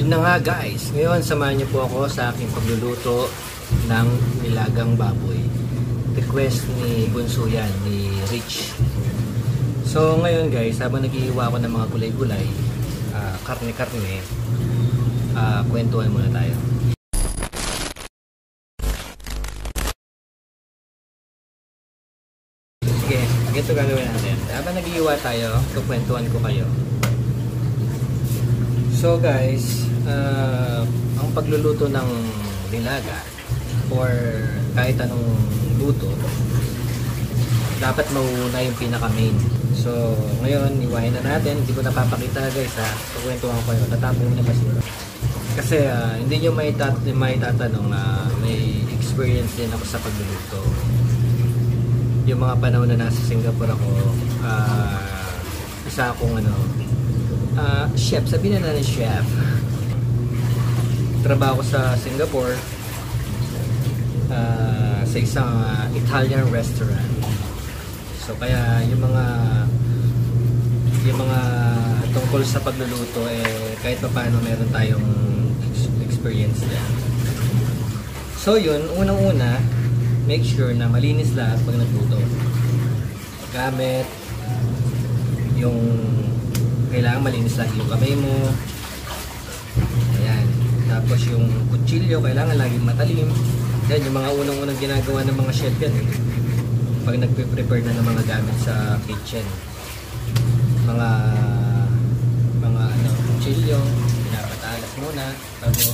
Yun na nga guys, ngayon samahan niyo po ako sa aking pagluluto ng nilagang baboy. Request ni Bunso yan, ni Rich. So ngayon guys, habang naghihiwa ako ng mga gulay-gulay, uh, karne-karne, uh, kwentuhan muna tayo. Sige, ganito gagawin natin. Habang naghihiwa tayo, kukwentuhan ko kayo. So guys, uh, ang pagluluto ng nilaga or kahit anong luto, dapat mauna yung pinaka-main. So, ngayon, iwain na natin. Hindi ko napapakita guys ha. Pagkwentuhan ko kayo. Tatapon na ba siguro? Kasi uh, hindi nyo may, tat may tatanong na uh, may experience din ako sa pagluluto. Yung mga panahon na nasa Singapore ako, uh, isa akong ano, uh, chef, sabihin na natin chef. Trabaho ko sa Singapore uh, sa isang uh, Italian restaurant. So kaya yung mga yung mga tungkol sa pagluluto eh kahit pa paano meron tayong experience yan. So yun, unang-una, make sure na malinis lahat pag nagluto. Gamit yung kailangan malinis lagi yung kamay mo. Ayan. Tapos yung kutsilyo kailangan laging matalim. Yan yung mga unang-unang ginagawa ng mga chef yan eh. pag nagpe-prepare na ng mga gamit sa kitchen. Mga mga ano kutsilyo pinapatalas muna bago.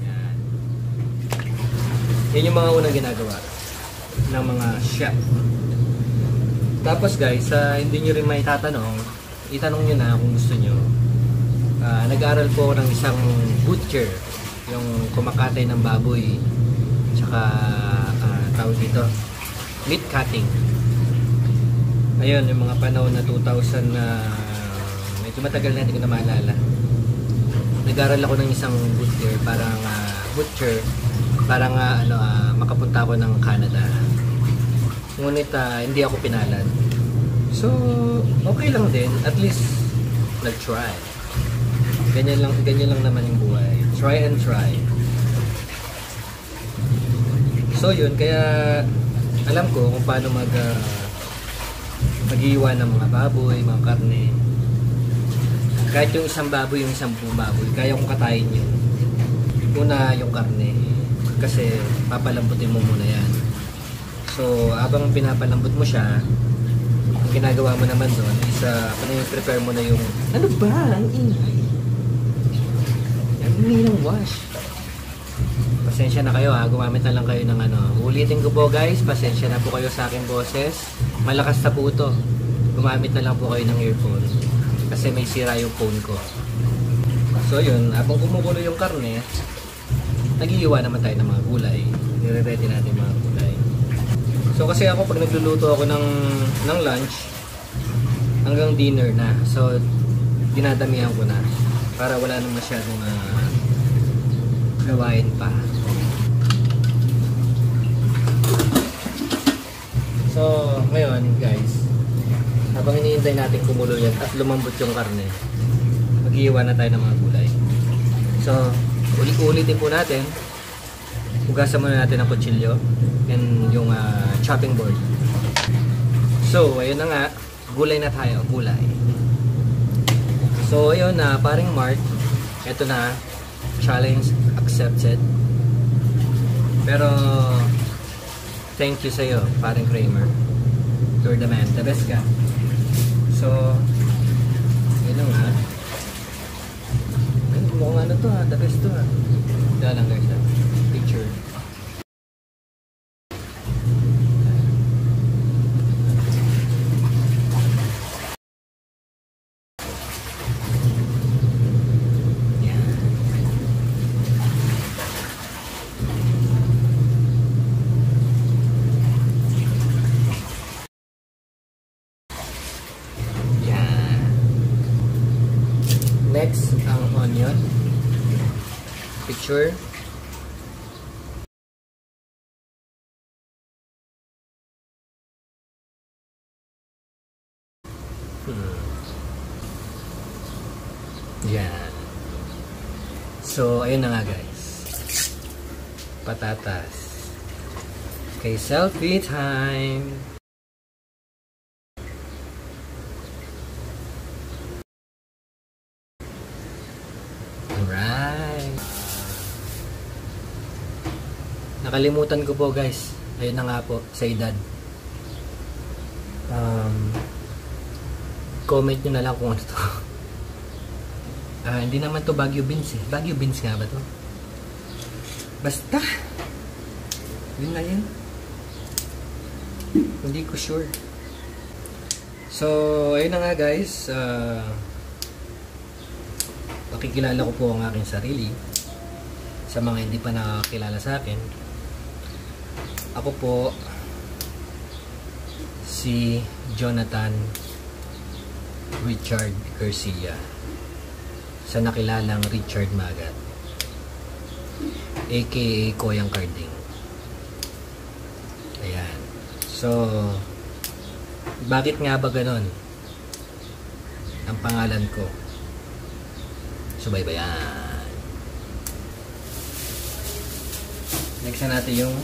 Yan yan yung mga unang ginagawa ng mga chef. Tapos guys, uh, hindi nyo rin may tatanong, itanong nyo na kung gusto nyo. Uh, Nag-aaral po ako ng isang butcher, yung kumakatay ng baboy, tsaka uh, tawag dito, meat cutting. Ayun, yung mga panahon na 2000 na uh, medyo matagal na, hindi ko na maalala. Nag-aaral ako ng isang butcher, parang uh, butcher, parang uh, ano, uh, makapunta ako ng Canada ngunit uh, hindi ako pinalad. So okay lang din. At least nag-try. Ganyan lang, ganyan lang naman yung buhay. Try and try. So yun. Kaya alam ko kung paano mag uh, mag-iwan ng mga baboy, mga karne. Kahit yung isang baboy, yung isang baboy. Kaya kong katayin yun. Una yung karne. Kasi papalambutin mo muna yan So, habang pinapalambot mo siya, ang ginagawa mo naman doon is uh, ano yung prepare mo na yung ano ba? Ang ingay. Ang ingay ng wash. Pasensya na kayo ha, gumamit na lang kayo ng ano. Ulitin ko po guys, pasensya na po kayo sa aking boses. Malakas na po ito. Gumamit na lang po kayo ng earphone. Kasi may sira yung phone ko. So yun, habang kumukulo yung karne, nagiiwa naman tayo ng mga gulay. Nire-ready natin mga. So kasi ako pag nagluluto ako ng ng lunch hanggang dinner na. So dinadamihan ko na para wala nang masyadong uh, gawain pa. So ngayon guys, habang hinihintay natin kumulo yan at lumambot yung karne, mag-iwan na tayo ng mga gulay. So ulit-ulitin po natin hugasan muna natin ang kutsilyo and yung uh, chopping board. So ayun na nga gulay na tayo gulay. So ayun na paring Mark ito na challenge accepted. Pero thank you sa'yo paring Kramer. You're the man the best ka so yun nga. Mukhang ano to ha the best to ha dahil lang guys ha picture. Next, ang onion. Picture. Hmm. Yan. So, ayun na nga guys. Patatas. Okay, selfie time. Alright. Nakalimutan ko po guys. Ayun na nga po, sa edad. Um, comment nyo na lang kung ano to. Ah, hindi naman to Baguio Beans eh. Baguio Beans nga ba to? Basta. Yun na yun. Hindi ko sure. So, ayun na nga guys. Uh, pakikilala ko po ang aking sarili. Sa mga hindi pa nakakilala sa akin. Ako po si Jonathan Richard Garcia. Sa nakilalang Richard Magat aka Koyang Carding ayan. So bakit nga ba ganon ang pangalan ko? Subaybayan. Next na natin yung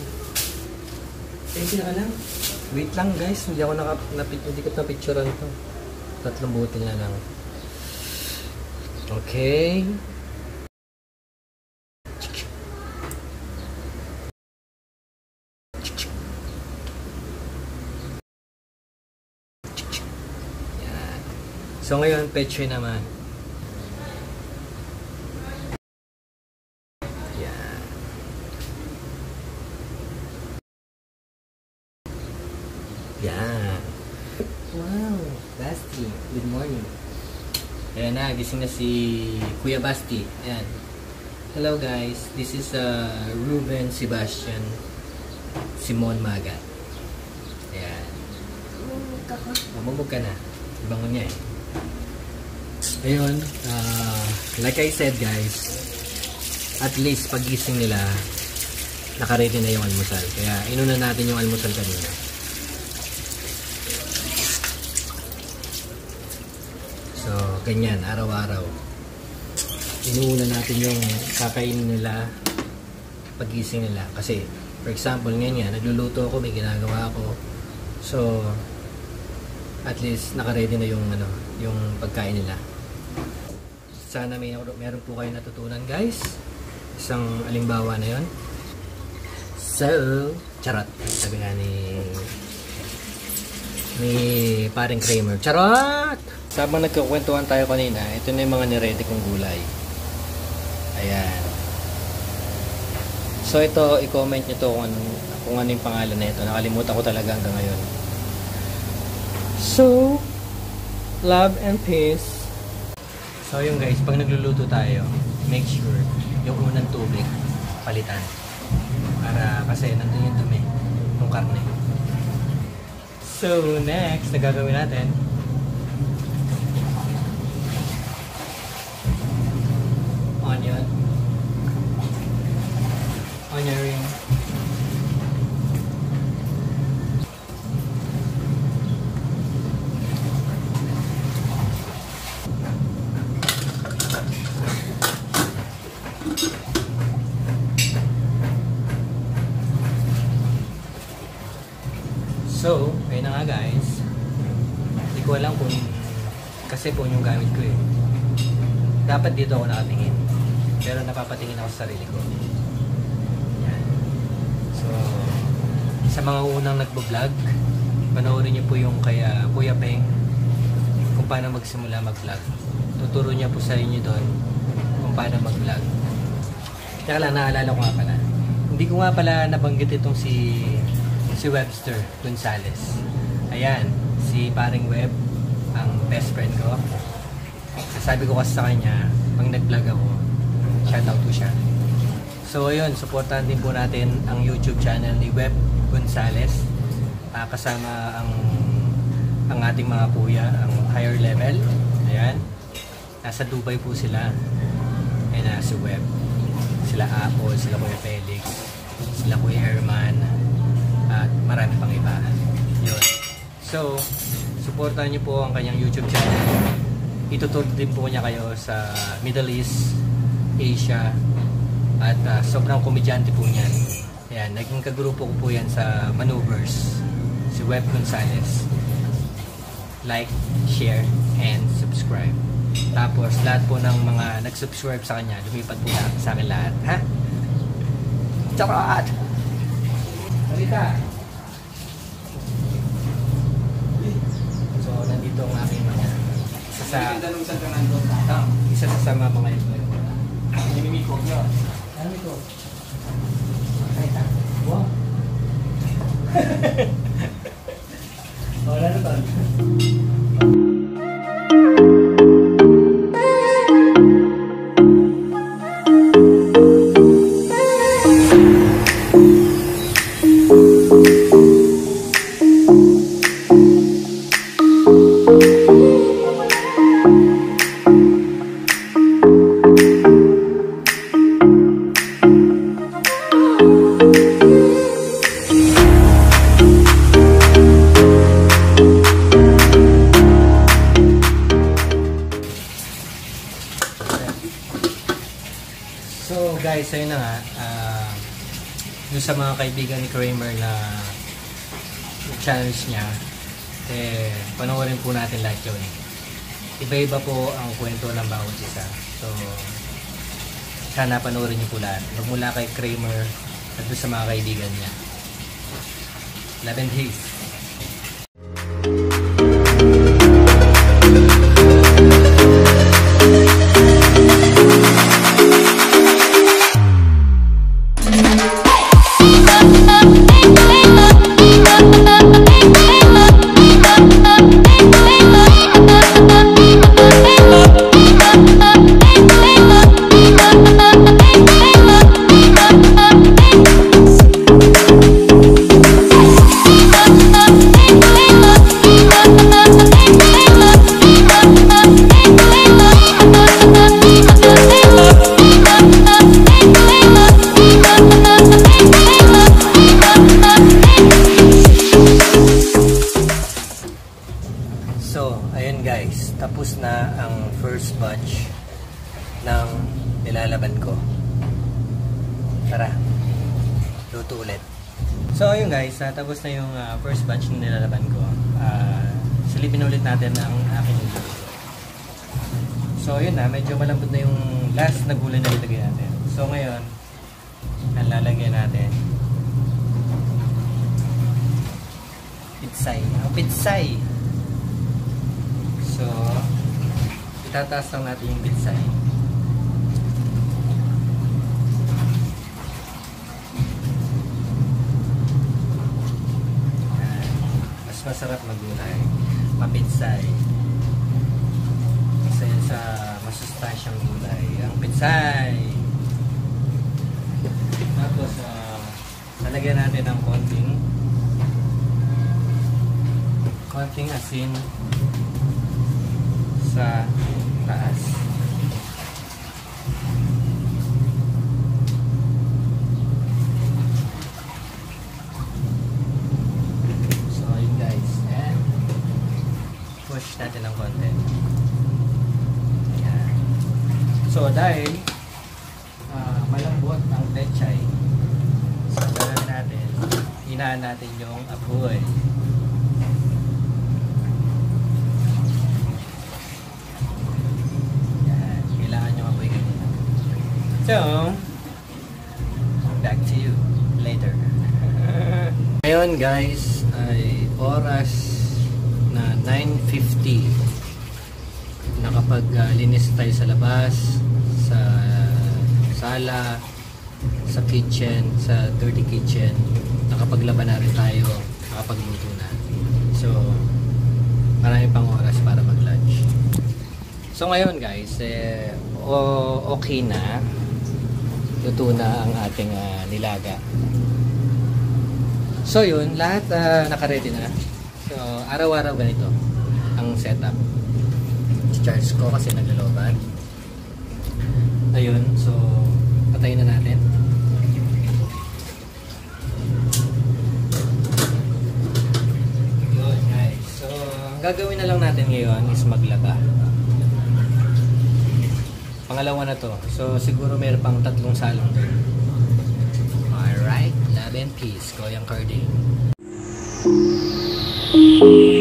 you na lang wait lang guys. Hindi ako naka, napit, hindi ko na picturean to. Tatlong butil na lang. Okay. So ngayon, petri naman. Yan. Yan. Wow, Basti, good morning. Ayan na, gising na si Kuya Basti. Ayan. Hello guys, this is uh, Ruben Sebastian Simon Magat. Ayan. Mamumog ka na. Bangon niya eh. Ayun, uh, like I said guys, at least pagising nila, nakaready na yung almusal. Kaya inuna natin yung almusal kanina. So, ganyan, araw-araw. Inuuna natin yung kakainin nila pagising nila. Kasi, for example, ngayon yan, nagluluto ako, may ginagawa ako. So, at least naka-ready na yung ano, yung pagkain nila. Sana may meron po kayo natutunan, guys. Isang alimbawa na 'yon. So, charot. Sabi nga ni ni paring Kramer. Charot! Sabang nagkukwentuhan tayo kanina, ito na yung mga niready kong gulay. Ayan. So ito, i-comment nyo to kung, ano, kung ano yung pangalan na ito. Nakalimutan ko talaga hanggang ngayon. So, love and peace. So yung guys, pag nagluluto tayo, make sure yung unang tubig, palitan. Para kasi nandun yung dumi ng karne. So next, na gagawin natin, So, ayun na nga guys. Hindi ko alam kung kasi po yung gamit ko eh. Dapat dito ako nakatingin. Pero napapatingin ako sa sarili ko. Yan. So, sa mga unang nagbo-vlog, panoorin niyo po yung kaya Kuya Peng kung paano magsimula mag-vlog. Tuturo niya po sa inyo doon kung paano mag-vlog. Kaya lang, naalala ko nga pala. Hindi ko nga pala nabanggit itong si si Webster Gonzales. Ayan, si paring Web, ang best friend ko. Sabi ko kasi sa kanya, pag nag-vlog ako, shout out ko siya. So ayun, supportan din po natin ang YouTube channel ni Web Gonzales. Uh, kasama ang ang ating mga kuya, ang higher level. Ayan. Nasa Dubai po sila. Ayan na si Web. Sila Apple, sila Kuya Felix, sila Kuya Herman, at marami pang iba. Yun. So, supportahan niyo po ang kanyang YouTube channel. Ituturo din po niya kayo sa Middle East, Asia, at ah, sobrang komedyante po niyan. Ayan, naging kagrupo ko po yan sa Maneuvers, si Web Gonzalez. Like, share, and subscribe. Tapos, lahat po ng mga nag-subscribe sa kanya, lumipat po na sa akin lahat. Ha? Charot! Salita! So, nandito ang aking mga isa sa isa sa sama mga ito. Inimikot nyo. Ano ito? Salita. Wow! oh, ano to? So guys, ayun na nga. ah yung sa mga kaibigan ni Kramer na challenge niya, eh, panoorin po natin lahat yun. Iba-iba po ang kwento ng bawat isa. So, sana panoorin niyo po lahat. Magmula kay Kramer at sa mga kaibigan niya. Love and Haze. Nilalaban ko. Tara, luto ulit. So, ayun guys, ah, tapos na yung ah, first batch ng nilalaban ko. Uh, silipin ulit natin ang luto. So, ayun na, medyo malambot na yung last na gulay na ilagay natin. So, ngayon, ang natin pitsay. Ang pitsay! So, itataas lang natin yung pitsay. Yan. Mas masarap magulay. Mapitsay. Isa yan sa masustansyang gulay. Ang pitsay! Tapos, uh, lalagyan natin ng konting konting asin sa taas. So, yun guys. Ayan. Push natin ng konti. Ayan. So, dahil ah, malambot ang pechay, so, gagawin natin, hinaan natin yung apoy. Yan, kailangan nyo apoy ganyan. So, back to you later. Ngayon guys, ay oras na 9.50. Nakapag-linis tayo sa labas, sa sala, sa kitchen, sa dirty kitchen. Nakapaglaban na rin tayo, nakapagluto na. So, marami pang oras para mag-lunch. So ngayon guys, eh, okay na. Luto na ang ating ah, nilaga. So yun, lahat uh, naka-ready na. So araw-araw ganito ang setup. Charge ko kasi naglaloban. Ayun, so patayin na natin. Yun guys, so gagawin na lang natin ngayon is maglaba. Pangalawa na to. So, siguro meron pang tatlong salong doon. Alright. Love and peace. Koyang Carding. So,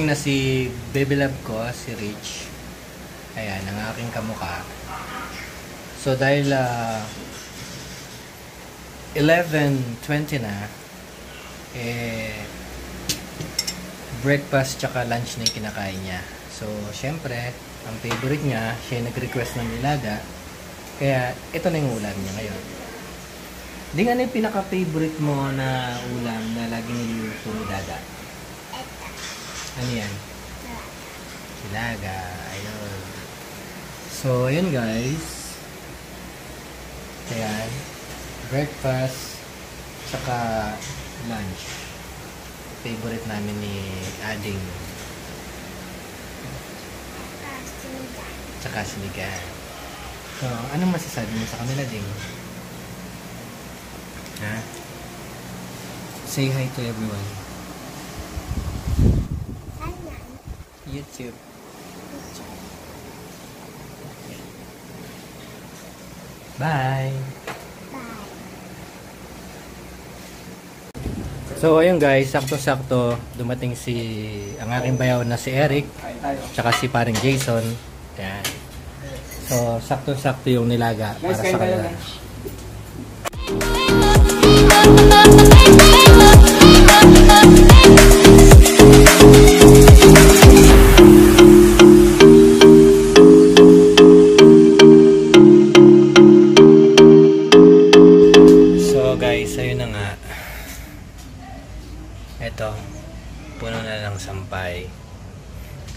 nagising na si baby love ko, si Rich. Ayan, ang aking kamukha. So, dahil ah, 11.20 na, eh, breakfast tsaka lunch na yung kinakain niya. So, syempre, ang favorite niya, siya nag-request ng nilaga. Kaya, ito na yung ulam niya ngayon. Di nga ano yung pinaka-favorite mo na ulam na lagi niluluto ni Dada? Ano yan? Nilaga. Ayun. So, ayun guys. Ayan. Breakfast. Saka lunch. Favorite namin ni Ading. Saka sinigang. So, anong masasabi mo sa kanila, Ding? Ha? Say hi to everyone. YouTube. Bye! So, ayun guys, sakto-sakto dumating si ang aking bayaw na si Eric tsaka si paring Jason. Ayan. So, sakto-sakto yung nilaga para sa kanila.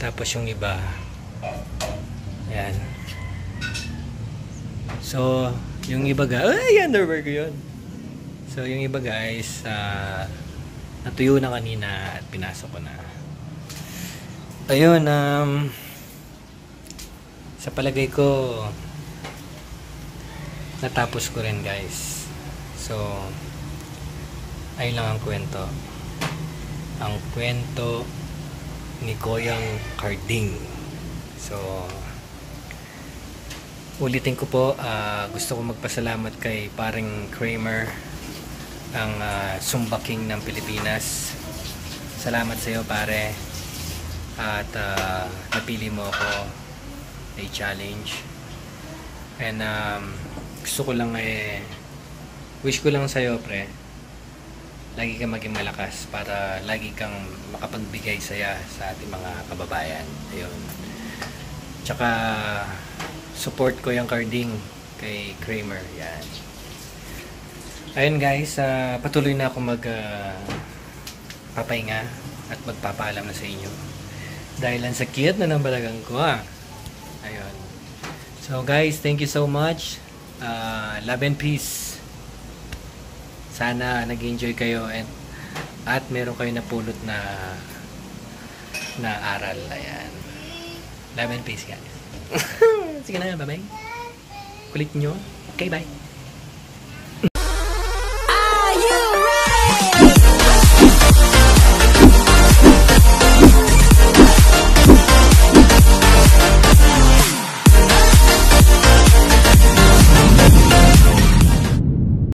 Tapos yung iba, ayan. So, yung iba guys, ay, underwear ko yun. So, yung iba guys, ah, natuyo na kanina at pinasok ko na. Ayun, um, sa palagay ko, natapos ko rin guys. So, ayun lang ang kwento. Ang kwento ni Koyang Carding. So, ulitin ko po, ah, gusto ko magpasalamat kay paring Kramer, ang ah, Zumba King ng Pilipinas. Salamat sa iyo pare. At ah, napili mo ako a challenge. And um, gusto ko lang eh, wish ko lang sa'yo pre, lagi kang maging malakas para lagi kang makapagbigay saya sa ating mga kababayan. Ayun. Tsaka, support ko yung carding kay Kramer. Yan. Ayun guys, ah, patuloy na ako mag ah, papahinga at magpapaalam na sa inyo. Dahil ang sakit na ng balagang ko ah. Ayun. So guys, thank you so much. Ah, love and peace. Sana nag-enjoy kayo and at meron kayo napulot na na aral. Ayan. Love and peace guys. Sige na, bye-bye. Kulit nyo. Okay, bye.